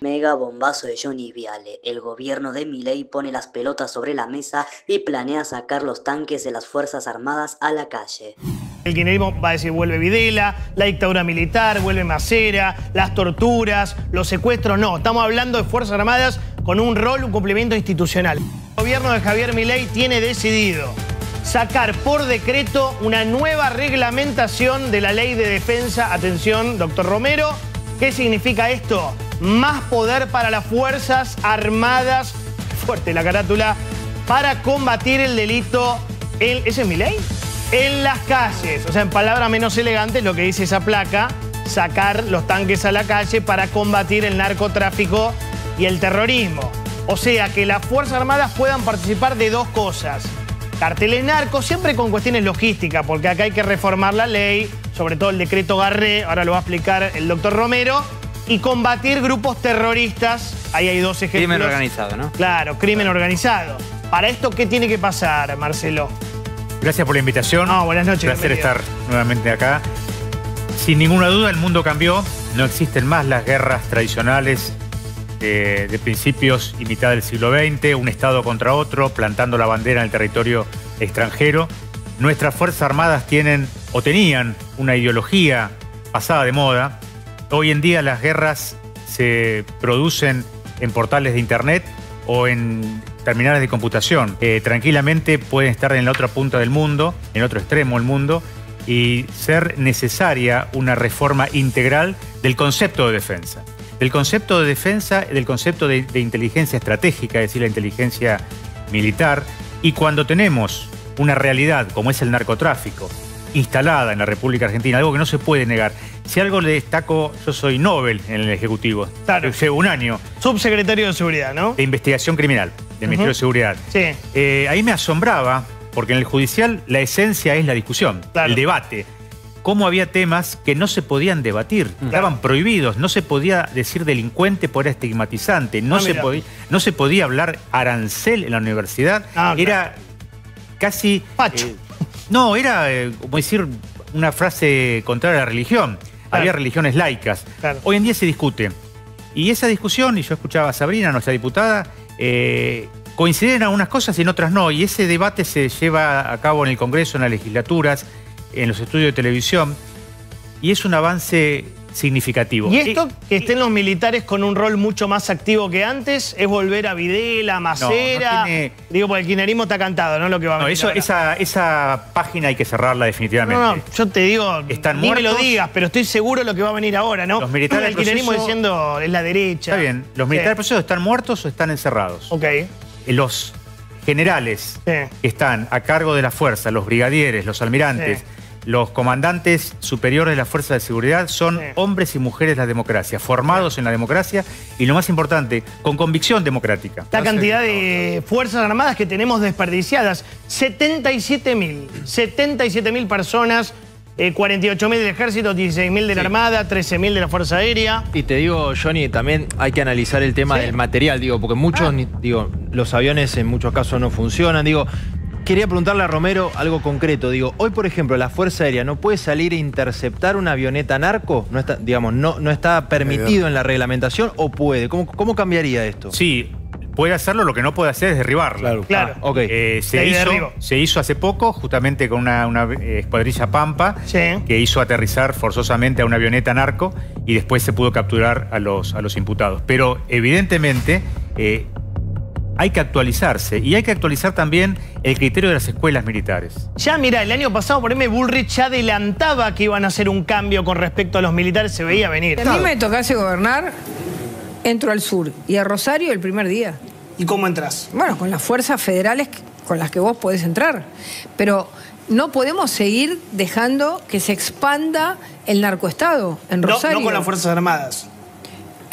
Mega bombazo de Johnny Viale. El gobierno de Milei pone las pelotas sobre la mesa y planea sacar los tanques de las Fuerzas Armadas a la calle. El kirchnerismo va a decir vuelve Videla, la dictadura militar, vuelve Macera, las torturas, los secuestros. No, estamos hablando de Fuerzas Armadas con un rol, un cumplimiento institucional. El gobierno de Javier Milei tiene decidido sacar por decreto una nueva reglamentación de la ley de defensa. Atención, doctor Romero. ¿Qué significa esto? Más poder para las Fuerzas Armadas, fuerte la carátula, para combatir el delito. ¿Ese es mi ley? En las calles. O sea, en palabras menos elegantes, lo que dice esa placa, sacar los tanques a la calle para combatir el narcotráfico y el terrorismo. O sea, que las Fuerzas Armadas puedan participar de dos cosas. Carteles narcos, siempre con cuestiones logísticas, porque acá hay que reformar la ley, sobre todo el decreto Garré, ahora lo va a explicar el doctor Romero, y combatir grupos terroristas. Ahí hay dos ejemplos. Crimen organizado, ¿no? Claro, crimen organizado. Para esto, ¿qué tiene que pasar, Marcelo? Gracias por la invitación. No, buenas noches. Un placer bienvenido. estar nuevamente acá. Sin ninguna duda, el mundo cambió. No existen más las guerras tradicionales de, principios y mitad del siglo XX, un Estado contra otro, plantando la bandera en el territorio extranjero. Nuestras Fuerzas Armadas tienen o tenían una ideología pasada de moda. Hoy en día las guerras se producen en portales de Internet o en terminales de computación. Eh, tranquilamente pueden estar en la otra punta del mundo, en otro extremo del mundo, y ser necesaria una reforma integral del concepto de defensa. Del concepto de defensa, del concepto de, de inteligencia estratégica, es decir, la inteligencia militar, y cuando tenemos una realidad como es el narcotráfico, instalada en la República Argentina, algo que no se puede negar. Si algo le destaco, yo soy Nobel en el Ejecutivo. Claro. Llevo un año Subsecretario de Seguridad, ¿no? de investigación criminal del Ministerio de Seguridad. Sí. Eh, ahí me asombraba, porque en el judicial la esencia es la discusión, Claro. el debate. Cómo había temas que no se podían debatir, estaban prohibidos, no se podía decir delincuente por estigmatizante, no, Ah, se podía, no se podía hablar arancel en la universidad, Ah, claro. era casi... Pacho. eh, no, era eh, como decir una frase contraria a la religión. Claro. Había religiones laicas. Claro. Hoy en día se discute. Y esa discusión, y yo escuchaba a Sabrina, nuestra diputada, eh, coinciden en algunas cosas y en otras no. Y ese debate se lleva a cabo en el Congreso, en las legislaturas, en los estudios de televisión. Y es un avance significativo. Y esto, que estén los militares con un rol mucho más activo que antes, es volver a Videla, a Macera. no tiene- Digo, porque el kirchnerismo está cantado, ¿no? Lo que va a no, eso, esa, esa página hay que cerrarla definitivamente. No, no, yo te digo, Están ni me lo muertos. digas, pero estoy seguro de lo que va a venir ahora, ¿no? Los militares El del kirchnerismo proceso- diciendo es la derecha. Está bien. ¿Los Sí. militares del proceso están muertos o están encerrados? Ok. Eh, Los generales Sí. que están a cargo de la fuerza, los brigadieres, los almirantes, Sí. Los comandantes superiores de la fuerza de seguridad son Sí. hombres y mujeres de la democracia, formados en la democracia y lo más importante, con convicción democrática. La cantidad de Fuerzas Armadas que tenemos desperdiciadas, 77 mil. 77 mil personas, eh, 48 mil del Ejército, 16 mil de la Sí. Armada, 13 mil de la Fuerza Aérea. Y te digo, Johnny, también hay que analizar el tema Sí. del material, digo, porque muchos, Ah. digo, los aviones en muchos casos no funcionan, digo. Quería preguntarle a Romero algo concreto. Digo, hoy, por ejemplo, la Fuerza Aérea no puede salir e interceptar una avioneta narco, no está, digamos, no, no está permitido en la reglamentación o puede. ¿Cómo, cómo cambiaría esto? Sí, puede hacerlo, lo que no puede hacer es derribarla. Claro. Ah, ok. Eh, se, hizo, se hizo hace poco, justamente con una, una, eh, escuadrilla Pampa, Sí. que hizo aterrizar forzosamente a una avioneta narco y después se pudo capturar a los, a los imputados. Pero evidentemente eh, hay que actualizarse y hay que actualizar también el criterio de las escuelas militares. Ya, mira, el año pasado por M. Bullrich ya adelantaba que iban a hacer un cambio con respecto a los militares, se veía venir. Si a mí me tocase gobernar, entro al sur y a Rosario el primer día. ¿Y cómo entras? Bueno, con las fuerzas federales con las que vos podés entrar. Pero no podemos seguir dejando que se expanda el narcoestado en No, Rosario. no con las Fuerzas Armadas.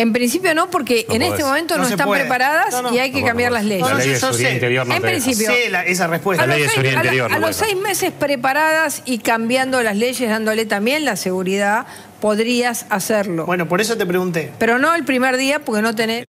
En principio no, porque No en podés. este momento No están puede. preparadas No, no. y hay que No, cambiar no, las leyes. La ley de seguridad sé. interior no En te principio. Sé la- esa respuesta. A La los, ley de seis, seguridad a la- interior a no los seis meses preparadas y cambiando las leyes, dándole también la seguridad, podrías hacerlo. Bueno, por eso te pregunté. Pero no el primer día porque no tenés...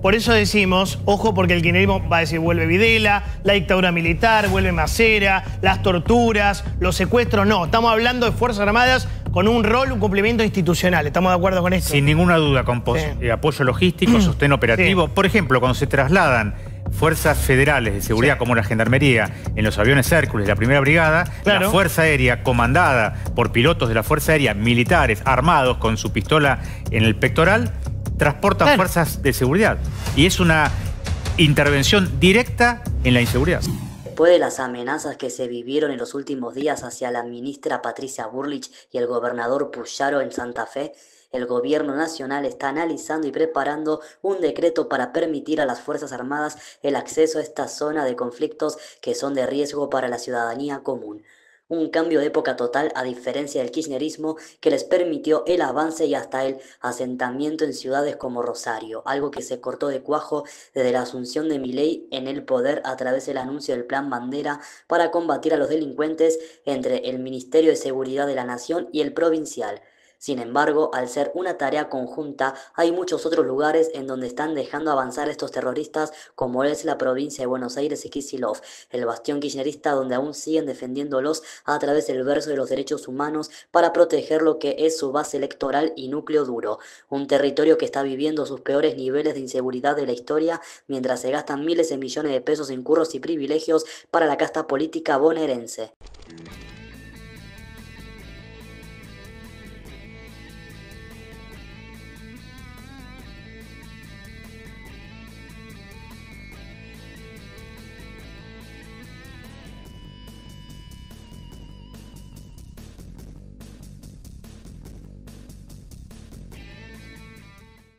Por eso decimos, ojo, porque el kirchnerismo va a decir vuelve Videla, la dictadura militar, vuelve Macera, las torturas, los secuestros. No, estamos hablando de Fuerzas Armadas con un rol, un cumplimiento institucional. ¿Estamos de acuerdo con esto? Sin ninguna duda, con Sí. eh, apoyo logístico, sostén operativo. Sí. Por ejemplo, cuando se trasladan fuerzas federales de seguridad Sí. como la Gendarmería en los aviones Hércules de la Primera Brigada, Claro. la Fuerza Aérea comandada por pilotos de la Fuerza Aérea militares armados con su pistola en el pectoral, transportan Claro. fuerzas de seguridad. Y es una intervención directa en la inseguridad. Después de las amenazas que se vivieron en los últimos días hacia la ministra Patricia Burlich y el gobernador Puyaro en Santa Fe, el gobierno nacional está analizando y preparando un decreto para permitir a las Fuerzas Armadas el acceso a esta zona de conflictos que son de riesgo para la ciudadanía común. Un cambio de época total a diferencia del kirchnerismo que les permitió el avance y hasta el asentamiento en ciudades como Rosario, algo que se cortó de cuajo desde la asunción de Milei en el poder a través del anuncio del Plan Bandera para combatir a los delincuentes entre el Ministerio de Seguridad de la Nación y el provincial. Sin embargo, al ser una tarea conjunta, hay muchos otros lugares en donde están dejando avanzar estos terroristas, como es la provincia de Buenos Aires y Kicillof, el bastión kirchnerista donde aún siguen defendiéndolos a través del verso de los derechos humanos para proteger lo que es su base electoral y núcleo duro, un territorio que está viviendo sus peores niveles de inseguridad de la historia mientras se gastan miles de millones de pesos en curros y privilegios para la casta política bonaerense.